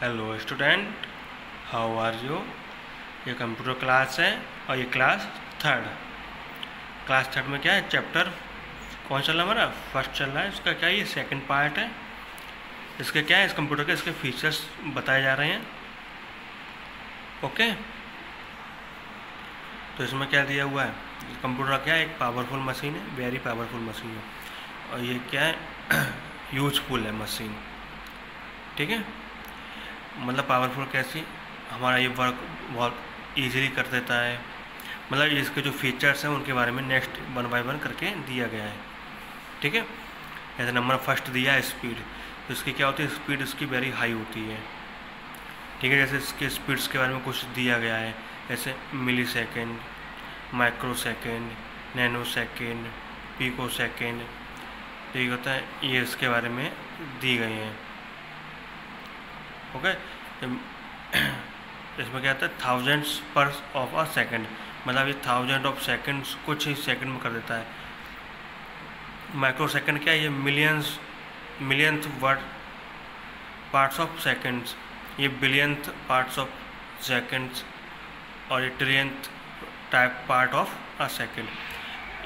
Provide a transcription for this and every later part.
Hello student how are you ये computer class है और ये क्लास थर्ड क्लास थर्ड में क्या है? चैप्टर कौन चल रहा है हमारा? फ़र्स्ट चल रहा है। इसका क्या है ये सेकंड पार्ट है? इसके क्या है? इस कंप्यूटर के इसके फीचर्स बताए जा रहे हैं। ओके तो इसमें क्या दिया हुआ है? कंप्यूटर क्या है? एक पावरफुल मशीन है वेरी पावरफुल मशीन है। और ये क्या है? यूजफुल है मशीन ठीक है? मतलब पावरफुल कैसी? हमारा ये वर्क बहुत इजीली कर देता है। मतलब इसके जो फीचर्स हैं, उनके बारे में नेक्स्ट वन बाय वन करके दिया गया है। ठीक है? जैसे नंबर फ़र्स्ट दिया है स्पीड तो इसकी क्या होती है? स्पीड इसकी वेरी हाई होती है। ठीक है? जैसे इसके स्पीड्स के बारे में कुछ दिया गया है। जैसे millisecond microsecond nanosecond picosecond ये होता है, ये इसके बारे में दी गई हैं। ओके? इसमें क्या होता है? थाउजेंड्स पर ऑफ़ अ सेकेंड मतलब ये थाउज़ेंड ऑफ़ सेकेंड्स कुछ ही सेकंड में कर देता है। माइक्रो सेकेंड क्या है? ये millions millionth word parts of seconds ये बिलियंथ पार्ट्स ऑफ़ सेकेंड्स और ये trillionth type part of a second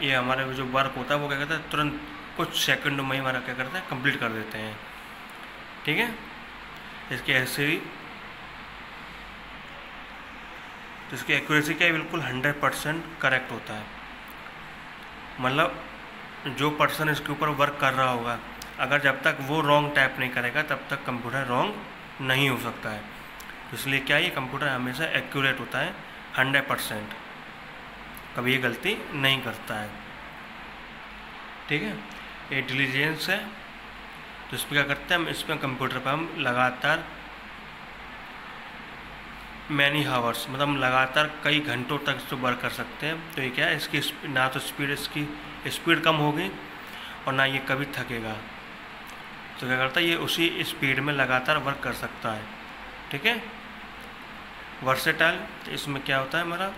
ये हमारा जो वर्क होता है, वो क्या कहता है? तुरंत कुछ सेकंड में ही हमारा क्या करता है? कंप्लीट कर देते हैं। ठीक है? इसकी ही तो इसकी एक्यूरेसी क्या है बिल्कुल हंड्रेड परसेंट करेक्ट होता है। मतलब जो पर्सन इसके ऊपर वर्क कर रहा होगा, अगर जब तक वो रॉन्ग टाइप नहीं करेगा, तब तक कंप्यूटर रॉन्ग नहीं हो सकता है। इसलिए क्या ये कंप्यूटर हमेशा एक्यूरेट होता है हंड्रेड परसेंट कभी ये गलती नहीं करता है। ठीक है? ये डिलीजेंस है। तो इस पर क्या करते हैं हम, इस पर कंप्यूटर पर हम लगातार मैनी हावर्स मतलब हम लगातार कई घंटों तक इसको वर्क कर सकते हैं। तो ये क्या है, इसकी ना तो स्पीड इसकी स्पीड कम होगी और ना ये कभी थकेगा। तो क्या करता है, ये उसी स्पीड में लगातार वर्क कर सकता है। ठीक है? वर्सेटाइल तो इसमें क्या होता है हमारा?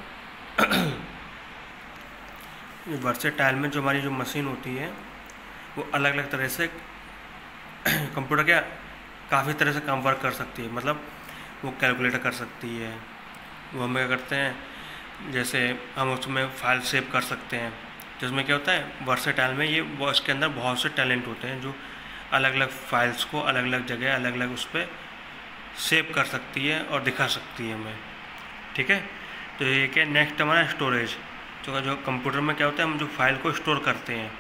वर्सेटाइल में जो हमारी जो मशीन होती है, वो अलग अलग तरह से कंप्यूटर क्या काफ़ी तरह से काम वर्क कर सकती है। मतलब वो कैलकुलेटर कर सकती है। वो हम क्या करते हैं, जैसे हम उसमें फ़ाइल सेव कर सकते हैं। जिसमें क्या होता है वर्सेटाइल में ये इसके अंदर बहुत से टैलेंट होते हैं जो अलग अलग फाइल्स को अलग अलग जगह अलग अलग उस पर सेव कर सकती है और दिखा सकती है हमें। ठीक है? तो ये क्या नेक्स्ट हमारा स्टोरेज तो जो कंप्यूटर में क्या होता है, हम जो फ़ाइल को स्टोर करते हैं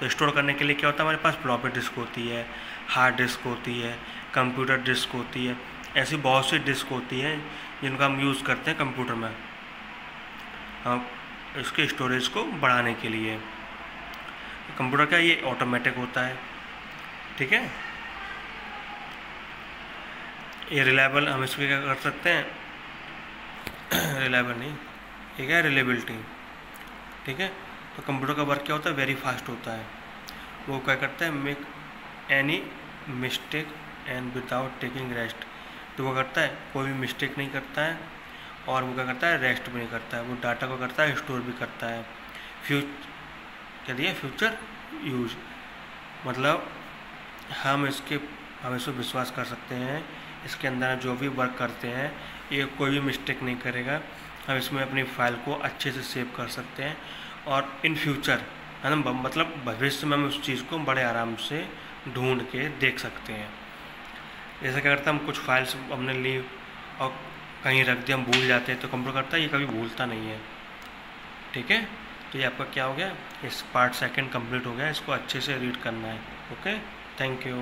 तो स्टोर करने के लिए क्या होता है? हमारे पास फ्लॉपी डिस्क होती है हार्ड डिस्क होती है कंप्यूटर डिस्क होती है, ऐसी बहुत सी डिस्क होती हैं जिनका हम यूज़ करते हैं कंप्यूटर में हाँ इसके स्टोरेज को बढ़ाने के लिए। कंप्यूटर का ये ऑटोमेटिक होता है, ठीक है? ये रिलायबल हम इसमें क्या कर सकते हैं? रिलायबल नहीं क्या है? रिलेबिलिटी ठीक है? तो कंप्यूटर का वर्क क्या होता है? वेरी फास्ट होता है। वो क्या करता है? Make any mistake and without taking rest तो वो करता है, कोई भी मिस्टेक नहीं करता है और वो क्या करता है? रेस्ट भी नहीं करता है। वो डाटा को करता है स्टोर भी करता है। फ्यूच क्या दिया? फ्यूचर यूज़ मतलब हम इसके, हम इसको विश्वास कर सकते हैं। इसके अंदर जो भी वर्क करते हैं, ये कोई भी मिस्टेक नहीं करेगा। हम इसमें अपनी फ़ाइल को अच्छे से सेव कर सकते हैं। और इन फ्यूचर है ना मतलब भविष्य में हम उस चीज़ को बड़े आराम से ढूंढ के देख सकते हैं। जैसे क्या करता हम कुछ फाइल्स हमने ली और कहीं रख दिया, हम भूल जाते हैं तो कंप्यूटर करता है, ये कभी भूलता नहीं है। ठीक है? तो ये आपका क्या हो गया? इस पार्ट सेकंड कंप्लीट हो गया, इसको अच्छे से रीड करना है। Okay thank you